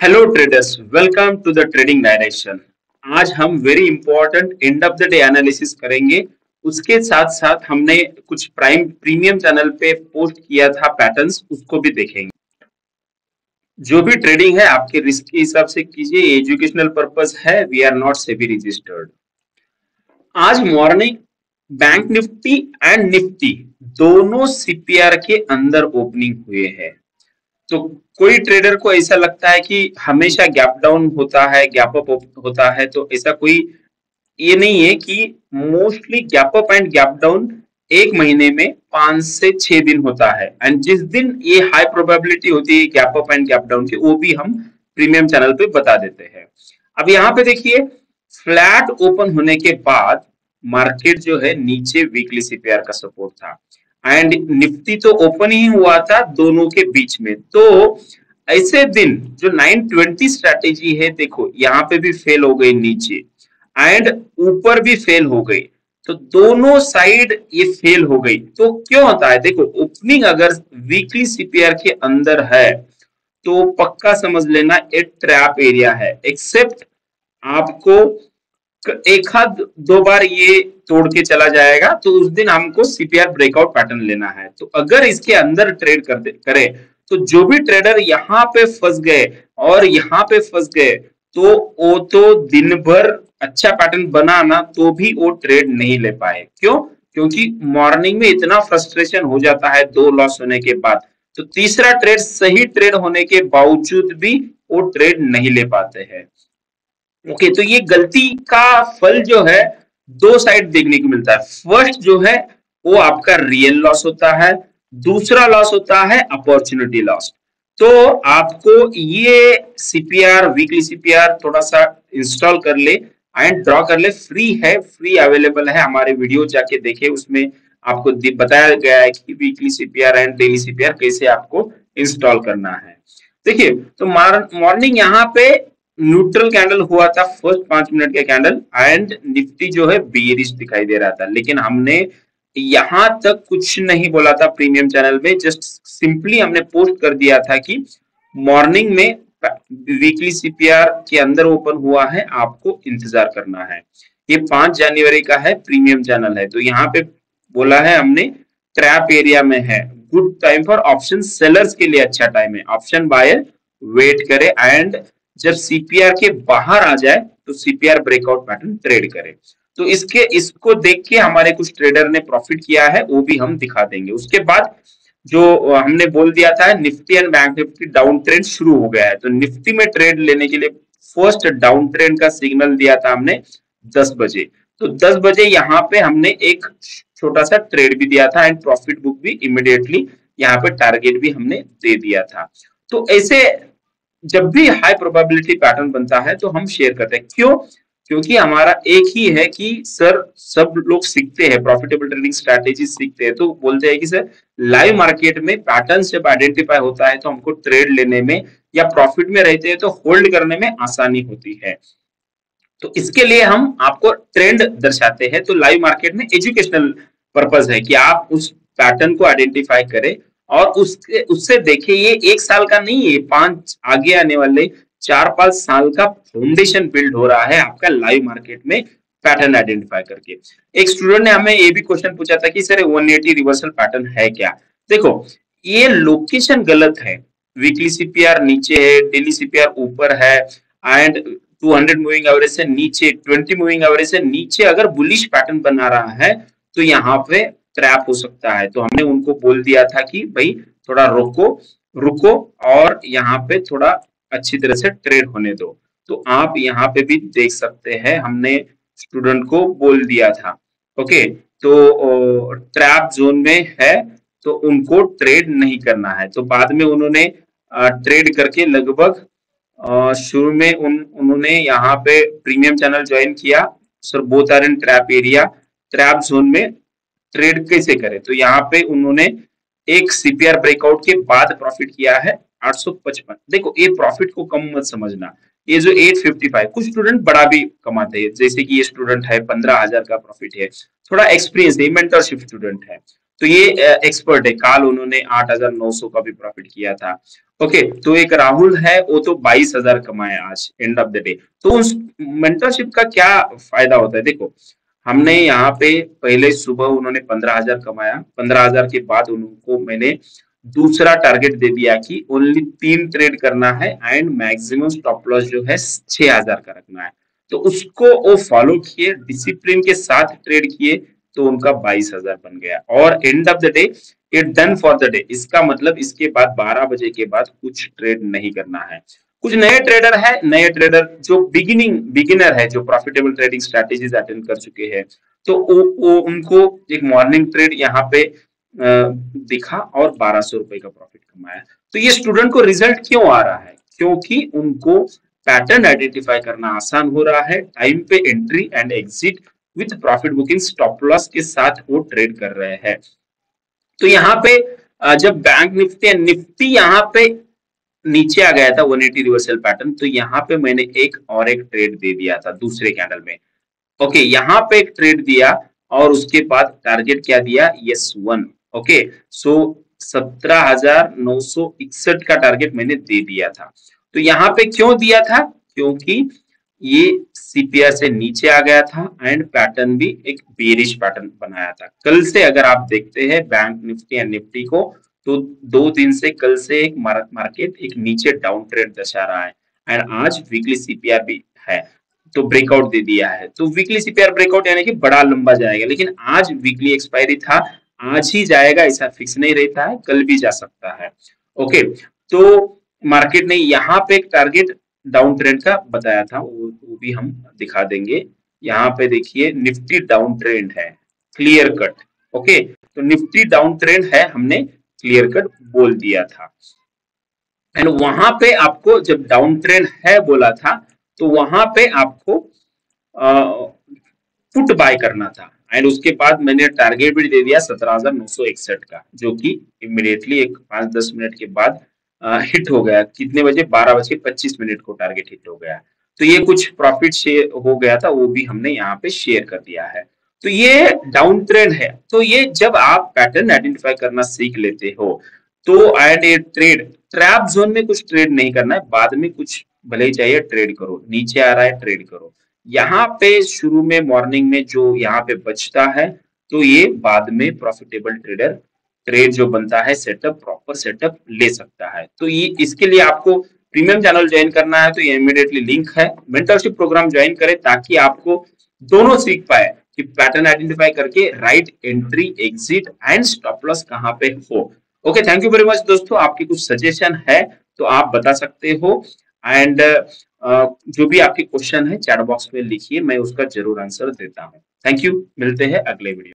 Hello traders welcome to the trading direction आज हम very important end of the day analysis करेंगे। उसके साथ साथ हमने कुछ प्राइम प्रीमियम चैनल पे पोस्ट किया था पैटर्न्स उसको भी देखेंगे। जो भी ट्रेडिंग है, आपके रिस्क के हिसाब से कीजिए एजुकेशनल पर्पस है we are not SEBI registered आज morning bank nifty and nifty दोनों सीपीआर के अंदर ओपनिंग हुए हैं। तो कोई ट्रेडर को ऐसा लगता है कि हमेशा गैप डाउन होता है गैप अप होता है तो ऐसा कोई ये नहीं है कि mostly gap up and gap down एक महीने में पाँच से छह दिन होता है। एंड जिस दिन ये हाई प्रोबेबिलिटी होती है gap up and gap down की, वो भी हम प्रीमियम चैनल पे बता देते हैं। अब यहाँ पे देखिए फ्लैट ओपन होने के बाद मार्केट जो है नीचे वीकली सीपीआर का सपोर्ट था। एंड निफ्टी तो ओपन ही हुआ था दोनों के बीच में। तो ऐसे दिन जो 920 स्ट्रेटेजी है, देखो, यहाँ पे भी फेल हो गई नीचे। एंड ऊपर भी फेल हो गई। तो दोनों साइड ये फेल हो गई। तो क्यों होता है? देखो ओपनिंग अगर वीकली सीपीआर के अंदर है तो पक्का समझ लेना, एक ट्रैप एरिया है। एक्सेप्ट आपको एक हाथ दो बार ये तोड़ के चला जाएगा तो उस दिन हमको सीपीआर ब्रेकआउट पैटर्न लेना है। तो अगर इसके अंदर ट्रेड कर करे तो जो भी ट्रेडर यहाँ पे फंस गए और यहाँ पे फंस गए तो वो तो दिन भर अच्छा पैटर्न बना ना तो भी वो ट्रेड नहीं ले पाए। क्यों? क्योंकि मॉर्निंग में इतना फ्रस्ट्रेशन हो जाता है दो लॉस होने के बाद। तो तीसरा ट्रेड सही ट्रेड होने के बावजूद भी वो ट्रेड नहीं ले पाते हैं। ओके तो ये गलती का फल जो है, दो साइड देखने को मिलता है। फ़र्स्ट जो है, वो आपका रियल लॉस होता है, दूसरा लॉस होता है अपॉर्चुनिटी लॉस तो आपको ये सीपीआर वीकली सीपीआर थोड़ा सा इंस्टॉल कर ले एंड ड्रॉ कर ले। फ्री है फ्री अवेलेबल है, हमारे वीडियो जाके देखे, उसमें आपको बताया गया है कि weekly CPR and daily CPR कैसे आपको इंस्टॉल करना है। देखिए तो मॉर्निंग यहाँ पे न्यूट्रल कैंडल हुआ था फ़र्स्ट पाँच मिनट का कैंडल एंड निफ्टी जो है बेरिश दिखाई दे रहा था। लेकिन हमने यहाँ तक कुछ नहीं बोला था प्रीमियम चैनल में जस्ट सिंपली हमने पोस्ट कर दिया था कि मॉर्निंग में वीकली सीपीआर के अंदर ओपन हुआ है, आपको इंतज़ार करना है। ये पाँच जनवरी का है प्रीमियम चैनल है। तो यहाँ पे बोला है हमने ट्रैप एरिया में है। Good time for option sellers के लिए अच्छा टाइम है। ऑप्शन बायर वेट करे एंड जब सीपीआर के बाहर आ जाए तो सीपीआर ब्रेकआउट पैटर्न ट्रेड करे। तो इसके, इसको देख के हमारे कुछ ट्रेडर ने प्रॉफिट किया है, वो भी हम दिखा देंगे। उसके बाद जो हमने बोल दिया था Nifty and bank Nifty down trend शुरू हो गया है। तो निफ्टी में ट्रेड लेने के लिए फ़र्स्ट डाउन ट्रेंड का सिग्नल दिया था हमने 10 बजे। तो 10 बजे यहाँ पे हमने एक छोटा सा ट्रेड भी दिया था एंड प्रॉफिट बुक भी इमिडिएटली यहाँ पे टारगेट भी हमने दे दिया था। तो ऐसे जब भी हाई प्रोबेबिलिटी पैटर्न बनता है तो हम शेयर करते हैं। क्यों? क्योंकि हमारा एक ही है कि सर सब लोग सीखते हैं प्रॉफिटेबल ट्रेडिंग स्ट्रैटेजी सीखते हैं। तो बोलते हैं कि सर लाइव मार्केट में पैटर्न जब आइडेंटिफाई होता है तो हमको ट्रेड लेने में या प्रॉफिट में रहते हैं तो होल्ड करने में आसानी होती है। तो इसके लिए हम आपको ट्रेंड दर्शाते हैं। तो लाइव मार्केट में एजुकेशनल पर्पज है कि आप उस पैटर्न को आइडेंटिफाई करें। और उसके, उससे देखिए, ये एक साल का नहीं है पाँच आगे आने वाले चार पाँच साल का फाउंडेशन बिल्ड हो रहा है आपका लाइव मार्केट में पैटर्न आइडेंटिफाई करके। एक स्टूडेंट ने हमें ये भी क्वेश्चन पूछा था कि, सर 180 रिवर्सल पैटर्न है क्या? देखो, ये लोकेशन गलत है। वीकली सीपीआर नीचे है डेली सीपीआर ऊपर है एंड 200 मूविंग एवरेज से नीचे 20 मूविंग एवरेज से नीचे अगर बुलिश पैटर्न बना रहा है तो यहाँ पे ट्रैप हो सकता है। तो हमने उनको बोल दिया था कि भाई, थोड़ा रोको, रुको और यहाँ पे थोड़ा अच्छी तरह से ट्रेड होने दो। तो आप यहाँ पे भी देख सकते हैं, हमने स्टूडेंट को बोल दिया था। ओके तो ट्रैप जोन में है तो उनको ट्रेड नहीं करना है। तो बाद में उन्होंने ट्रेड करके लगभग शुरू में उन, उन्होंने यहाँ पे प्रीमियम चैनल ज्वाइन किया। Sir both trap area trap zone में ट्रेड कैसे करें? तो यहाँ पे उन्होंने एक सीपीआर ब्रेकआउट के बाद प्रॉफिट किया है 855 देखो ये प्रॉफिट को कम मत समझना। ये जो 855 कुछ स्टूडेंट बड़ा भी कमाते हैं। जैसे कि ये स्टूडेंट है पंद्रह हज़ार का प्रॉफिट है। थोड़ा एक्सपीरियंस है मेंटरशिप स्टूडेंट है। तो ये एक्सपर्ट है। काल उन्होंने 8,900 का भी प्रॉफिट किया था। ओके तो एक राहुल है वो तो 22,000 कमाए आज एंड ऑफ़ द डे तो उस मेंटरशिप का क्या फ़ायदा होता है? देखो हमने यहाँ पे पहले सुबह उन्होंने 15,000 कमाया। 15,000 के बाद उनको मैंने दूसरा टारगेट दे दिया कि ओनली तीन ट्रेड करना है एंड मैक्सिमम स्टॉप लॉस जो है 6,000 का रखना है। तो उसको वो फॉलो किए डिसिप्लिन के साथ ट्रेड किए तो उनका बाईस हज़ार बन गया। और end of the day it done for the day इसका मतलब इसके बाद 12 बजे के बाद कुछ ट्रेड नहीं करना है। कुछ नए ट्रेडर है नए ट्रेडर जो बिगिनिंग बिगिनर है जो प्रॉफिटेबल ट्रेडिंग स्ट्रेटेजीज अटेंड कर चुके हैं। तो वो, वो उनको एक मॉर्निंग ट्रेड यहाँ पे दिखा और बारह सौ रुपए का प्रॉफिट कमाया। तो ये स्टूडेंट को रिज़ल्ट क्यों आ रहा है? क्योंकि उनको पैटर्न आइडेंटिफाई करना आसान हो रहा है टाइम पे entry and exit with profit booking stop loss के साथ वो ट्रेड कर रहे हैं। तो यहाँ पे जब बैंक निफ्टी निफ्टी यहाँ पे नीचे आ गया था 180 रिवर्सल पैटर्न तो यहाँ पे मैंने एक और एक ट्रेड दे दिया था दूसरे कैंडल में। ओके यहाँ पे एक ट्रेड दिया और उसके बाद टारगेट क्या दिया? यस वन ओके सो सत्रह हज़ार नौ सौ इकसठ का टारगेट मैंने दे दिया था। तो यहाँ पे क्यों दिया था? क्योंकि ये सीपीआर से नीचे आ गया था एंड पैटर्न भी एक बेरिश पैटर्न बनाया था। कल से अगर आप देखते हैं बैंक निफ्टी एंड निफ्टी को तो दो दिन से कल से एक मार्केट एक नीचे डाउन ट्रेड दर्शा रहा है एंड आज वीकली सीपीआर भी है तो ब्रेकआउट दे दिया है। तो वीकली सीपीआर ब्रेकआउट यानी कि बड़ा लंबा जाएगा लेकिन आज वीकली एक्सपायरी था आज ही जाएगा ऐसा फिक्स नहीं रहता है कल भी जा सकता है। ओके तो मार्केट ने यहाँ पे एक टारगेट डाउन ट्रेंड का बताया था वो, वो भी हम दिखा देंगे। यहाँ पे देखिए निफ्टी डाउन ट्रेंड है क्लियर कट ओके तो निफ्टी डाउन ट्रेंड है हमने क्लियर कट बोल दिया था। एंड वहाँ पे आपको जब डाउन ट्रेंड है बोला था तो वहाँ पे आपको फुट बाय करना था। एंड उसके बाद मैंने टारगेट भी दे दिया सत्रह हज़ार नौ सौ इकसठ का जो कि इमिडिएटली एक पाँच दस मिनट के बाद आ, हिट हो गया। कितने बजे? बारह बजे पच्चीस मिनट को टारगेट हिट हो गया। तो ये कुछ प्रॉफिट शेयर हो गया था वो भी हमने यहाँ पे शेयर कर दिया है। तो ये डाउन ट्रेंड है। तो ये जब आप पैटर्न आइडेंटिफाई करना सीख लेते हो तो at a trade trap zone में कुछ ट्रेड नहीं करना है, बाद में कुछ भले ही चाहिए ट्रेड करो, नीचे आ रहा है ट्रेड करो। यहाँ पे शुरू में मॉर्निंग में जो यहाँ पे बचता है तो ये बाद में प्रॉफिटेबल ट्रेडर ट्रेड जो बनता है सेटअप प्रॉपर सेटअप ले सकता है। तो ये इसके लिए आपको प्रीमियम चैनल ज्वाइन करना है तो ये इमीडिएटली लिंक है। मेंटरशिप प्रोग्राम ज्वाइन करें ताकि आपको दोनों सीख पाए। कि पैटर्न आइडेंटिफाई करके right entry exit and stop loss कहाँ पे हो? Okay thank you very much दोस्तों आपके कुछ सजेशन है तो आप बता सकते हो। एंड uh, जो भी आपके क्वेश्चन है चैट बॉक्स में लिखिए मैं उसका ज़रूर आंसर देता हूँ। थैंक यू मिलते हैं अगले वीडियो